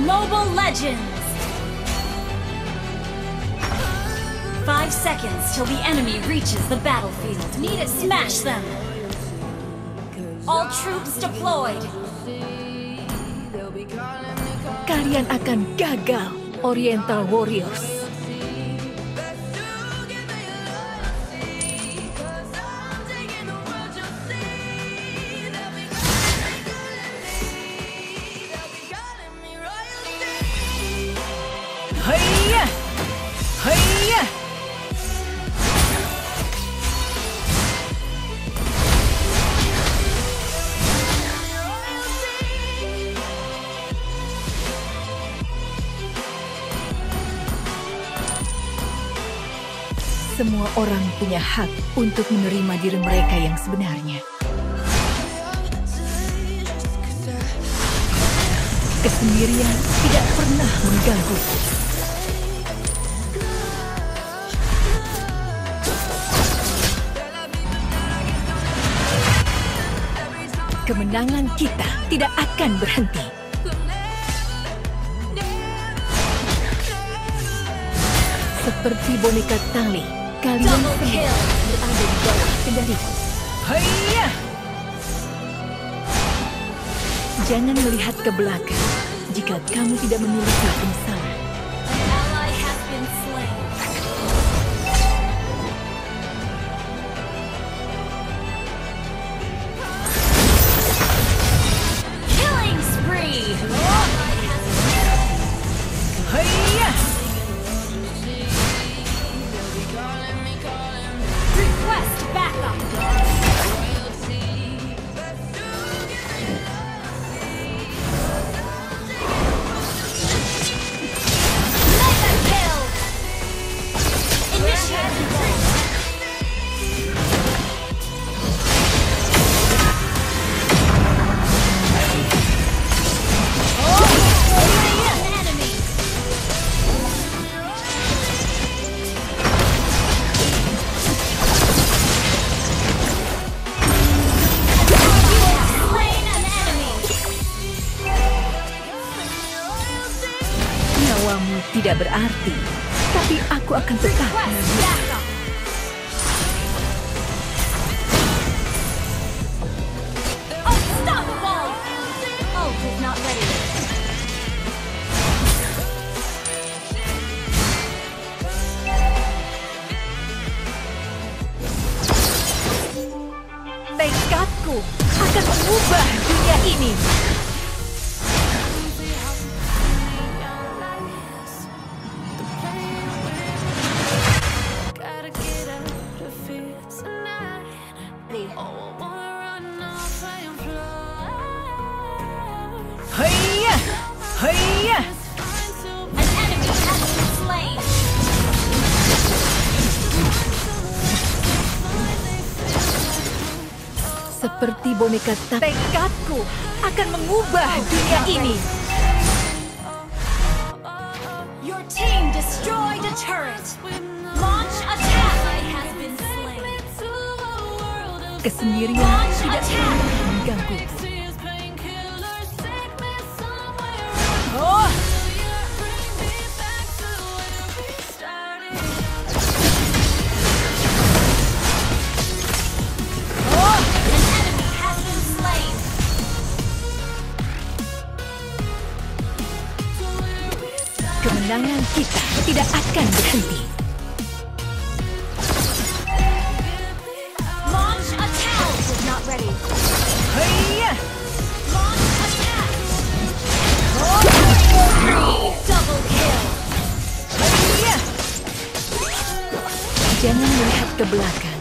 Mobile Legends! Five seconds till the enemy reaches the battlefield. Need to smash them! All troops deployed! Kalian akan gagal, Oriental Warriors. Semua orang punya hak untuk menerima diri mereka yang sebenarnya. Kesendirian tidak pernah mengganggu. Kemenangan kita tidak akan berhenti. Seperti boneka tali, kalian semua berada di bawah kendaliku. Haiya! Jangan melihat ke belakang jika kamu tidak memiliki penyesalan. Tidak berarti, tapi aku akan tetap tekadku akan mengubah dunia ini. Haiya! It's fine to An enemy has been slain! Seperti boneka ta- tekadku akan mengubah dunia ini. Your team destroyed a turret! Launch attack! has been slain. Kesendirian Launch tidak attack! mengganggu. Kemenangan kita tidak akan berhenti. Launch attack! is not ready. Haiya! Launch attack! Three! Double kill! Haiya! Jangan melihat ke belakang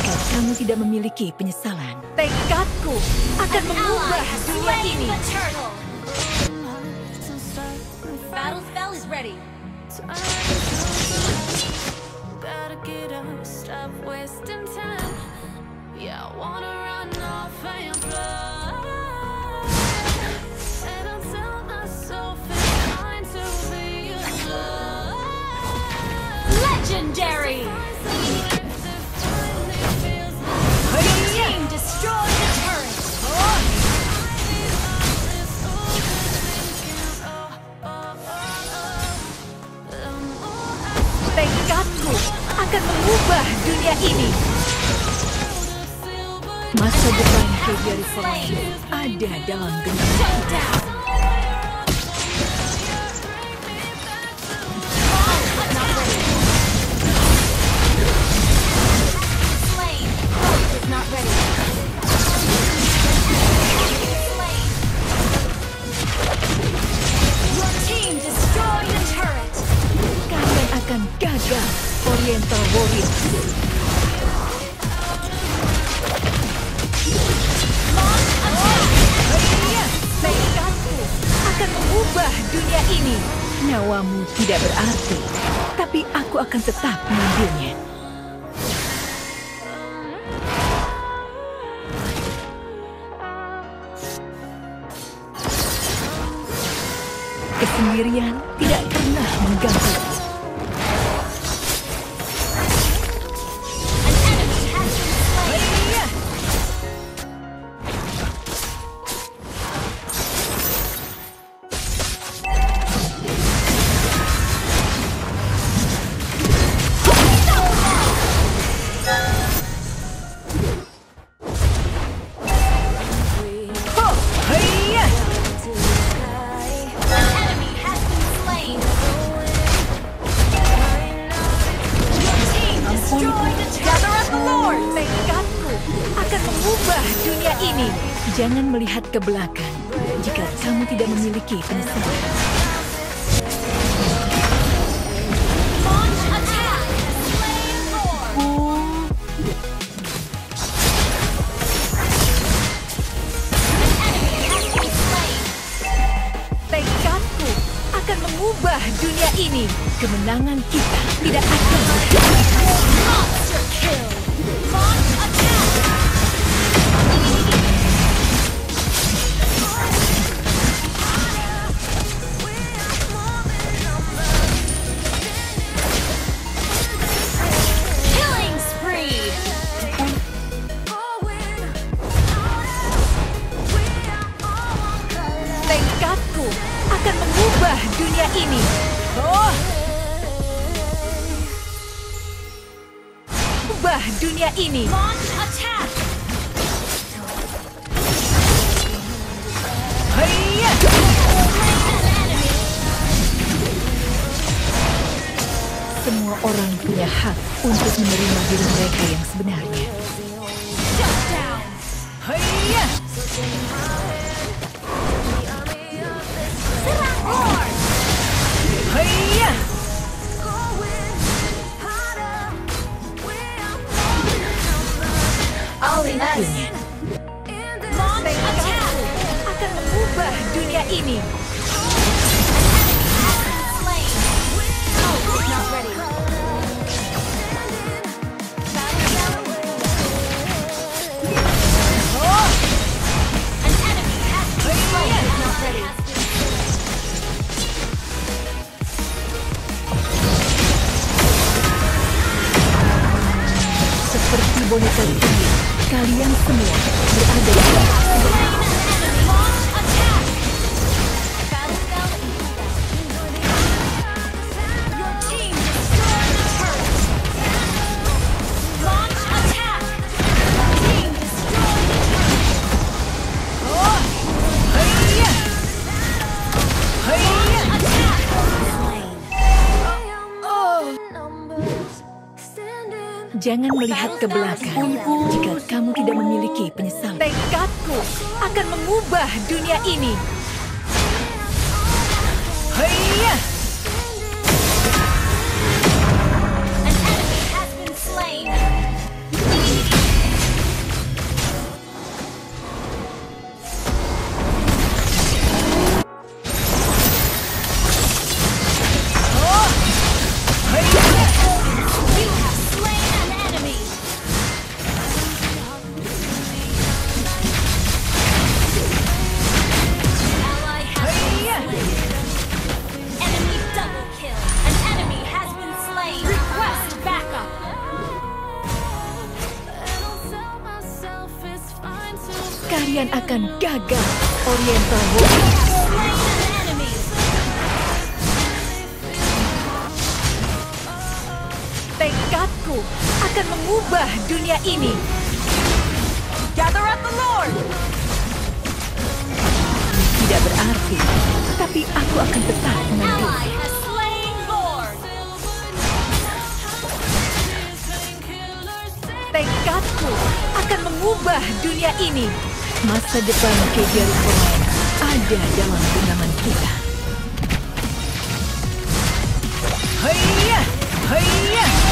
jika kamu tidak memiliki penyesalan. Tekadku akan mengubah dunia ini. Ready. Gotta get up, stop wasting time. Yeah, I wanna run off and. Akan mengubah dunia ini. Masa depan Kedia Reformation ada dalam genggaman. Kalian akan gagal, Oriental. Iya, tekadku akan mengubah dunia ini. Nyawamu tidak berarti, tapi aku akan tetap mengambilnya. Kesendirian tidak pernah mengganggu. Ke belakang jika kamu tidak memiliki penyesalan. Tekadku akan mengubah dunia ini. Kemenangan kita tidak akan Monster mengubah dunia ini. Oh. Ubah dunia ini. Launch attack. Semua orang punya hak untuk menerima diri mereka yang sebenarnya. Jangan melihat ke belakang jika kamu tidak memiliki penyesalan. Tekadku akan mengubah dunia ini. Haiya! Kalian akan gagal, Oriental Warriors. Tekadku akan mengubah dunia ini. Gather at the Lord! Tidak berarti, tapi aku akan tetap Lord. Tekadku akan mengubah dunia ini. Masa depan Kejari ada dalam genggaman kita. Haiya! Haiya!